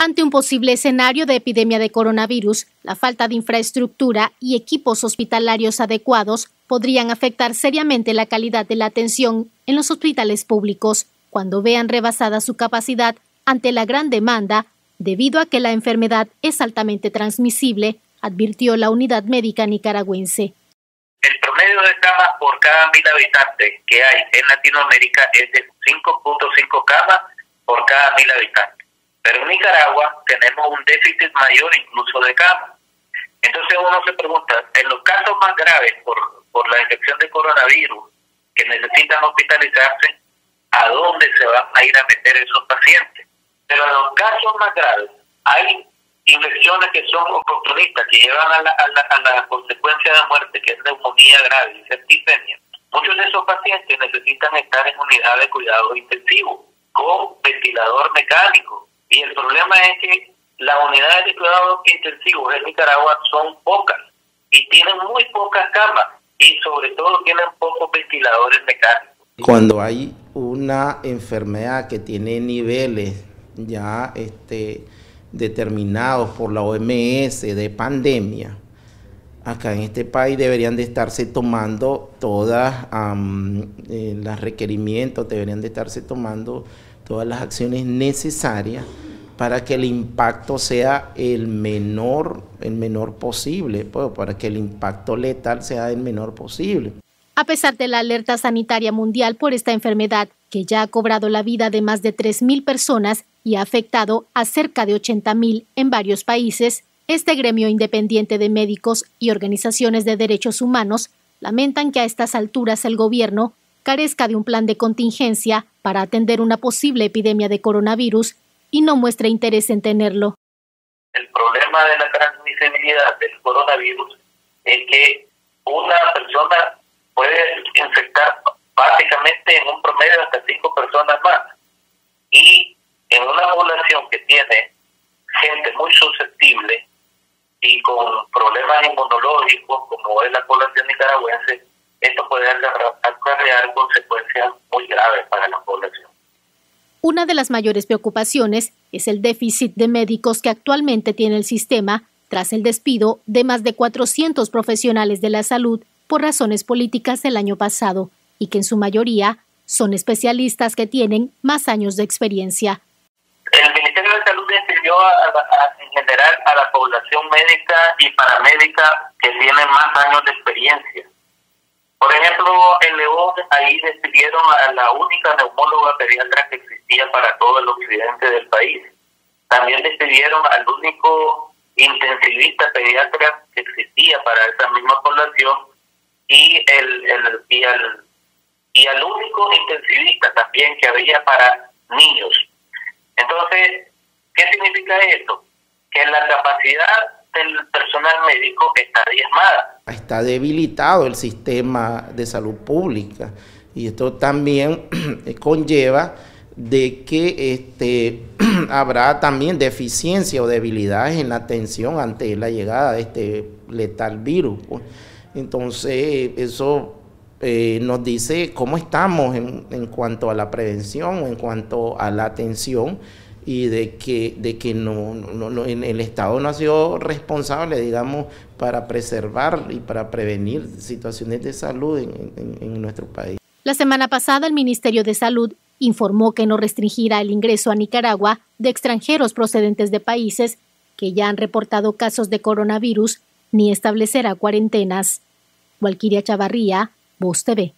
Ante un posible escenario de epidemia de coronavirus, la falta de infraestructura y equipos hospitalarios adecuados podrían afectar seriamente la calidad de la atención en los hospitales públicos cuando vean rebasada su capacidad ante la gran demanda debido a que la enfermedad es altamente transmisible, advirtió la unidad médica nicaragüense. El promedio de camas por cada mil habitantes que hay en Latinoamérica es de 5.5 camas por cada mil habitantes. Pero en Nicaragua tenemos un déficit mayor incluso de camas. Entonces uno se pregunta, en los casos más graves por, por la infección de coronavirus que necesitan hospitalizarse, ¿a dónde se van a ir a meter esos pacientes? Pero en los casos más graves hay infecciones que son oportunistas, que llevan a la, a la, consecuencia de muerte, que es neumonía grave y septicemia. Muchos de esos pacientes necesitan estar en unidad de cuidado intensivo, con ventilador mecánico, y el problema es que las unidades de cuidados intensivos en Nicaragua son pocas y tienen muy pocas camas y sobre todo tienen pocos ventiladores mecánicos. Cuando hay una enfermedad que tiene niveles ya este, determinados por la OMS de pandemia, acá en este país deberían de estarse tomando todas eh, los requerimientos, deberían de estarse tomando todas las acciones necesarias para que el impacto sea el menor, el menor posible, pues, para que el impacto letal sea el menor posible. A pesar de la alerta sanitaria mundial por esta enfermedad, que ya ha cobrado la vida de más de 3.000 personas y ha afectado a cerca de 80.000 en varios países, este gremio independiente de médicos y organizaciones de derechos humanos lamentan que a estas alturas el gobierno carezca de un plan de contingencia para atender una posible epidemia de coronavirus y no muestra interés en tenerlo. El problema de la transmisibilidad del coronavirus es que una persona puede infectar básicamente en un promedio hasta cinco personas más. Y en una población que tiene gente muy susceptible y con problemas inmunológicos, como es la población nicaragüense, esto puede acarrear consecuencias muy graves para la población. Una de las mayores preocupaciones es el déficit de médicos que actualmente tiene el sistema tras el despido de más de 400 profesionales de la salud por razones políticas el año pasado y que en su mayoría son especialistas que tienen más años de experiencia. El Ministerio de Salud decidió en general a la población médica y paramédica que tienen más años de experiencia por ejemplo, en León, ahí decidieron a la única neumóloga pediatra que existía para todo el occidente del país. También decidieron al único intensivista pediatra que existía para esa misma población y el, el y al y al único intensivista también que había para niños. Entonces, ¿qué significa esto? Que la capacidad del personal médico está diezmada. Está debilitado el sistema de salud pública y esto también conlleva de que este, habrá también deficiencia o debilidades en la atención ante la llegada de este letal virus. Pues. Entonces, eso eh, nos dice cómo estamos en, en, cuanto a la prevención, en cuanto a la atención y de que, de que no, no, el Estado no ha sido responsable, digamos, para preservar y para prevenir situaciones de salud en, en nuestro país. La semana pasada el Ministerio de Salud informó que no restringirá el ingreso a Nicaragua de extranjeros procedentes de países que ya han reportado casos de coronavirus ni establecerá cuarentenas. Walquiria Chavarría, Voz TV.